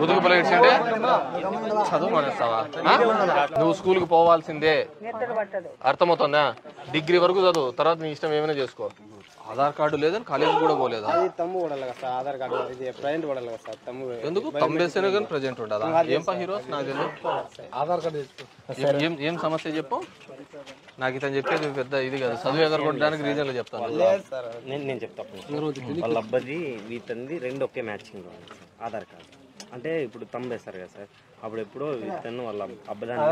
ముదుగు పొలగించండి చదువు మానేస్తావా? నువ్వు స్కూల్కి పోవాల్సిందే. అర్థమవుతుందా? డిగ్రీ వరకు చదువు తర్వాత నీ ఇష్టం ఏమైనా చేసుకో. ఆధార్ కార్డు లేదని కాలేజీ కూడా పోలేదా? ఆధార్ కార్డు ప్రజెంట్ ఎందుకు? తమ్మేస్తేనే కానీ ప్రజెంట్ ఉండదా ఏం పా హీరోస్? నాకు తెలియదు. ఆధార్ కార్డు ఏం- ఏం ఏం సమస్య చెప్పు? నాకు ఇతను చెప్పేది పెద్ద ఇది కదా. చదువు ఎగరగొట్టడానికి రీజన్లు చెప్తాను. నేను నేను చెప్తాను వాళ్ళ అబ్బాది వీతంది రెండు ఒకే మ్యాచింగ్ ఆధార్ కార్డు. అంటే ఇప్పుడు తమ్ వేస్తారు కదా సార్. అప్పుడు ఎప్పుడో ఇతను వాళ్ళ అబ్బదాన్ని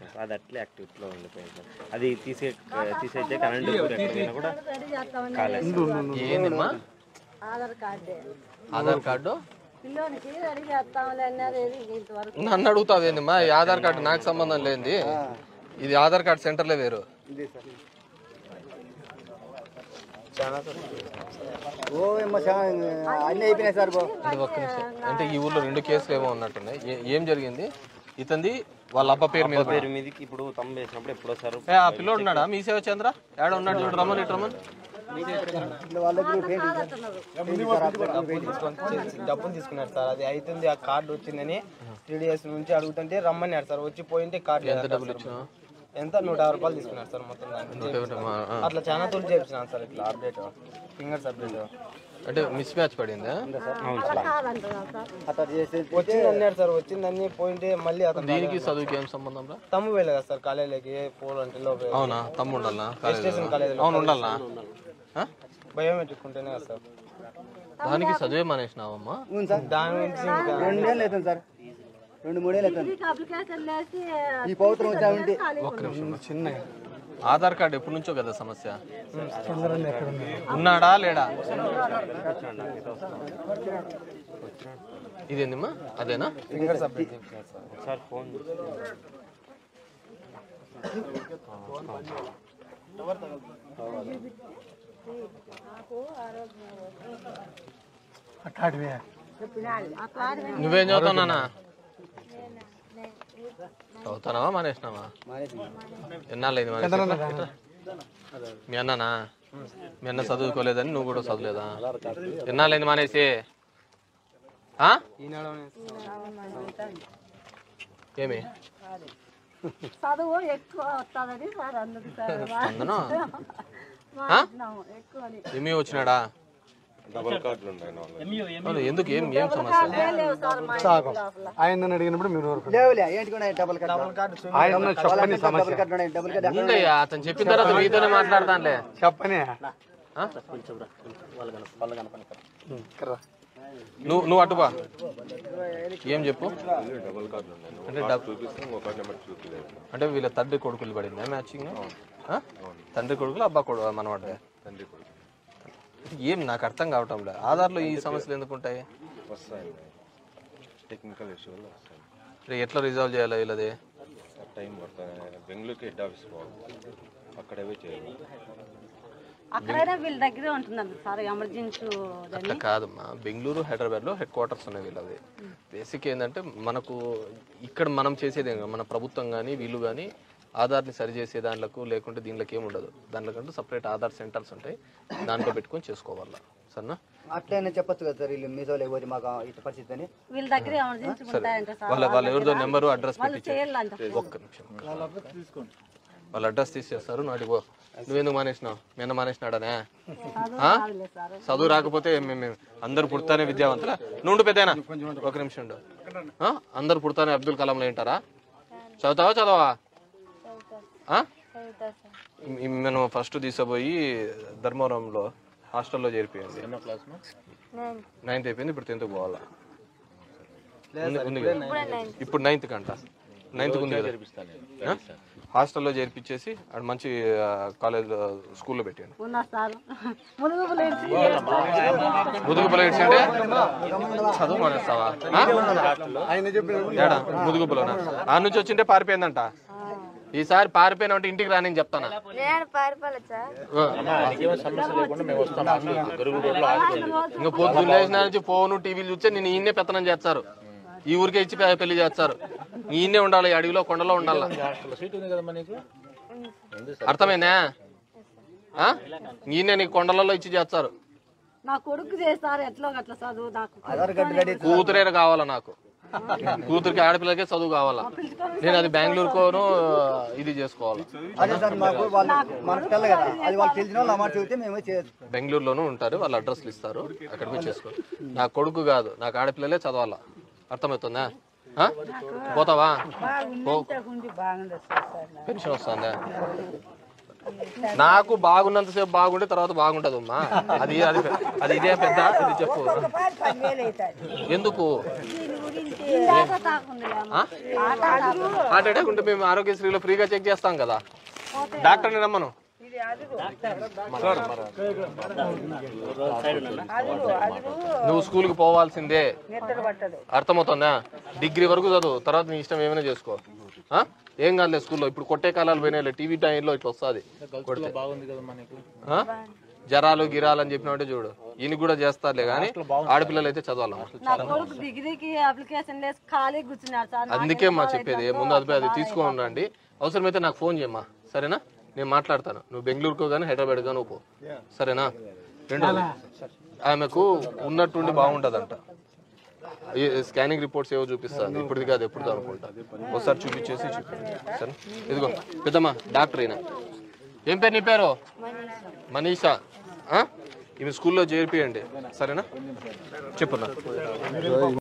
సార్. అది అట్లే యాక్టివిటీలో ఉండిపోయింది సార్. అది తీసే తీసేస్తే కరెంట్ ఎక్కడికైనా కూడా కాలేదు ఆధార్ కార్డే. ఆధార్ కార్డు? నన్ను అడుగుతావేందమ్మా ఈ ఆధార్ కార్డు నాకు సంబంధం లేనిది. ఇది ఆధార్ కార్డు సెంటర్లే వేరు ఇది సార్ చాలా సార్ ఓ ఏమో చాలా అన్నీ అయిపోయినాయి సార్ ఒక్క నిమిషం. అంటే ఈ ఊర్లో రెండు కేసులు ఏమో ఉన్నట్టున్నాయి. ఏ- ఏం జరిగింది? ఇతంది వాళ్ళ అబ్బ పేరు మీద పేరు మీదకి ఇప్పుడు తమ్ వేసినప్పుడు ఎప్పుడో సార్ ఏ, ఆ పిల్లోడు ఉన్నాడా? మీ సేవ చంద్ర? ఏడ ఉన్నాడు చూడు రమ్మని ఇటు రమ్మని వాళ్ళకి డబ్బులు తీసుకున్నారు సార్ అది అవుతుంది ఆ కార్డు వచ్చిందని త్రీ డేస్ నుంచి అడుగుతుంటే రమ్మన్నారు సార్. వచ్చి పోయింటే కార్డు ఎంత డబ్బులు ఇచ్చినావు? ఎంత? నూట యాభై రూపాయలు తీసుకున్నారు సార్ మొత్తం దానికి. అట్లా చాలా తోలు చేపించినాను సార్ ఇట్లా అప్డేట్. ఫింగర్స్ అప్డేట్ అంటే మిస్ మ్యాచ్ పడిందా వచ్చింది అన్నారు సార్. వచ్చిందని పోయింటే మళ్ళీ అతను దీనికి చదువుకి ఏం సంబంధం రా? తమ్ము వెళ్ళే కదా సార్ కాలేజీకి పోవాలంటే లోపల అవునా? తమ్ము ఉండాలనా స్టేషన్ కాలేజీలో. అవును ఉండాలనా ఆ? బయోమెట్రిక్ ఉంటేనే కదా సార్. దానికి చదివే మానేసినావమ్మా? దాని గురించి రెండేళ్ళు అవుతుంది సార్. రెండు మూడేళ్ళు ఈ పవిత్రం వచ్చా ఉంటే ఒక్క నిమిషం చిన్న ఆధార్ కార్డు ఎప్పటి నుంచో కదా సమస్య? ఉన్నాడా లేడా? ఇదేందమ్మా? అదేనా? ఫోన్ నువ్వేం చదువుతున్నానా చదువుతున్నావా మానేసినావా? ఎన్నాళ్ళు అయింది మానేసి? ఇట్రా. మీ అన్ననా? మీ అన్న చదువుకోలేదని నువ్వు కూడా చదవలేదా? ఎన్నాళ్ళు అయింది మానేసి? ఏమి? చదువు ఎక్కువ వస్తుందని సార్ అందుకు సార్ వచ్చినాడా? ఎందుకు? ఏం ఏం సమస్య? అసలు. ఆయన అడిగినప్పుడు మీరు కూడా ఆయన చెప్పని సమస్య. ఉందయ్యా అతను చెప్పిన తర్వాత మీతోనే మాట్లాడతానులే. చెప్పని. ఆ? నువ్వు నువ్వు అటువా ఏం చెప్పు? అంటే అంటే వీళ్ళ తండ్రి కొడుకులు పడిందా మ్యాచింగ్? ఆ? తండ్రి కొడుకులు అబ్బా కొడుకు మనవాడే ఏం నాకు అర్థం కావటం లేదు. ఆధార్లో ఈ సమస్యలు ఎందుకు ఉంటాయి? వస్తాయి టెక్నికల్ ఇష్యూ వల్ల వస్తాయి. మరి ఎట్లా రిజాల్వ్ చేయాలి వీళ్ళది? టైం పడుతుంది. బెంగళూరుకి హెడ్ ఆఫీస్ పోవాలి. అక్కడే చేయాలి. అక్కడైనా వీళ్ళ దగ్గరే ఉంటున్నారు సార్ ఎమర్జెన్సీ అట్లా కాదమ్మా. బెంగళూరు హైదరాబాద్లో హెడ్ క్వార్టర్స్ ఉన్నాయి వీళ్ళది బేసిక్ ఏంటంటే మనకు ఇక్కడ మనం చేసేది ఏం కాదు. మన ప్రభుత్వం కానీ వీళ్ళు కానీ ఆధార్ని సరి చేసే దాంట్లకు లేకుంటే దీంట్లోకి ఏమి ఉండదు. దాంట్లోకంటూ సపరేట్ ఆధార్ సెంటర్స్ ఉంటాయి. దాంట్లో పెట్టుకొని చేసుకోవాలా. సరేనా? అట్లనే చెప్పొచ్చు కదా సార్ వీళ్ళు మీతో లేకపోతే మాకు ఇట్ట పరిస్థితి అని. వీళ్ళ దగ్గర వాళ్ళ వాళ్ళ ఎవరిదో నెంబరు అడ్రస్ వాళ్ళు పెట్టి ఒక్క నిమిషం. వాళ్ళ అడ్రస్ తీసేస్తారు. నాటికి పో. నువ్వెందుకు మానేసినావు? మీ అన్న మానేసినాడనే? చదువు రాకపోతే అందరు పుడతానే విద్యావంతులా? నుండు పెద్దనా ఒక నిమిషం ఉండు. ఆ? అందరు పుడతానే అబ్దుల్ కలాంలో వింటారా చదువుతావా చదవా మనం ఫస్ట్ తీసుకుపోయి ధర్మవరంలో హాస్టల్లో చేరిపోయింది. నైన్త్ అయిపోయింది ఇప్పుడు టెన్త్ పోవాలా. ఇప్పుడు నైన్త్ కంట. నైన్త్ ఉంది కదా? హాస్టల్లో చేర్పించేసి ఆడ మంచి కాలేజ్ స్కూల్లో పెట్టాను లేచి ముదుగుపల అంటే? చదువు మానేస్తావా? ఆ నుంచి వచ్చింటే పారిపోయిందంట. ఈసారి పారిపోయినా అంటే ఇంటికి రాని చెప్తానా? ఇంకా పొద్దున్న లేచిన నుంచి ఫోన్ టీవీలు చూస్తే నేను ఈయనే పెత్తనం చేస్తారు. ఈ ఊరికే ఇచ్చి పెళ్ళి చేస్తారు. ఈయనే ఉండాలి ఈ అడవిలో కొండలో ఉండాలి. అర్థమైందా? ఆ? ఈయనే నీకు కొండలలో ఇచ్చి చేస్తారు. నా కొడుకు చేస్తారు ఎట్లో కూతురే కావాలా నాకు? కూతురికి ఆడపిల్లకే చదువు కావాలా? నేను అది బెంగళూరుకోను ఇది చేసుకోవాలి? అదే సార్ మాకు వాళ్ళు మన పిల్ల కదా. అది వాళ్ళు తెలిసిన వాళ్ళు ఆ మాట చెబితే మేమే చేయొచ్చు. బెంగళూరులోనూ ఉంటారు వాళ్ళు అడ్రస్లు ఇస్తారు అక్కడ పోయి చేసుకో. నా కొడుకు కాదు నాకు ఆడపిల్లలే చదవాలా? అర్థమవుతుందా? పోతావా? పెన్షన్ వస్తుందా? నాకు బాగున్నంతసేపు బాగుంటే తర్వాత బాగుంటది అమ్మా అది అది అది ఇదే పెద్ద ఇది చెప్పు. ఎందుకు. హార్ట్ అటాక్ ఉంటే మేము ఆరోగ్యశ్రీలో ఫ్రీగా చెక్ చేస్తాం కదా. డాక్టర్ని రమ్మను. నువ్వు స్కూల్కి పోవాల్సిందే. అర్థమవుతుందా? డిగ్రీ వరకు చదువు తర్వాత నీ ఇష్టం ఏమైనా చేసుకో? ఏం కాదులే స్కూల్లో. ఇప్పుడు కొట్టే కాలాలు పోయినాయి టీవీ టైంలో ఇట్లా వస్తుంది? జరాలు గిరాలు అని చెప్పినట్టే చూడు. ఈయన కూడా చేస్తారులే కానీ ఆడపిల్లలు అయితే చదవాలమ్మా. అందుకే మా చెప్పేది. ముందు అది అది తీసుకొని ఉండండి అవసరమైతే నాకు ఫోన్ చేయమ్మా. సరేనా? నేను మాట్లాడతాను. నువ్వు బెంగళూరుకో కానీ హైదరాబాద్ కానీ పో. సరేనా? రెండోది ఆమెకు ఉన్నట్టుండి బాగుంటదంట. స్కానింగ్ రిపోర్ట్స్ ఏవో చూపిస్తాను. ఇప్పటిది కాదు ఎప్పుడు అనుకుంటా ఒకసారి చూపించేసి చూపి సరే? ఇదిగో పెద్దమ్మా డాక్టర్ అయినా ఏం పేరు నీ పేరు? మనీషా? ఈమె స్కూల్లో చేర్పియండి. సరేనా? చెప్పున్నా?